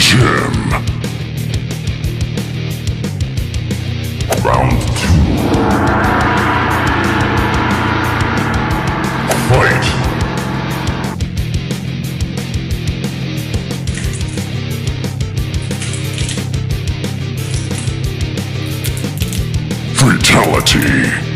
Finish him! Round two. Fight! Fatality!